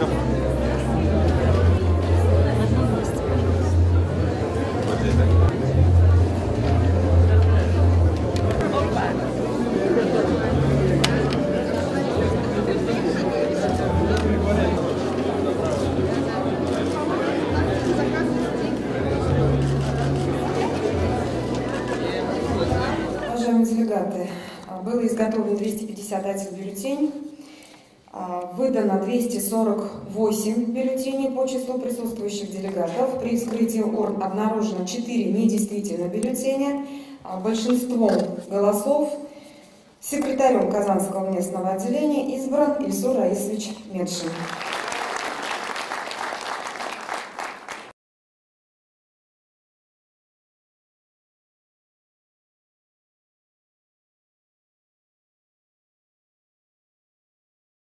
шагом. Вот это. Уважаемые делегаты, было изготовлено 251 бюллетень выдано 248 бюллетеней по числу присутствующих делегатов. При вскрытии урн обнаружено 4 недействительных бюллетеня. А, большинством голосов секретарем Казанского местного отделения избран Ильсур Раисович Медшин.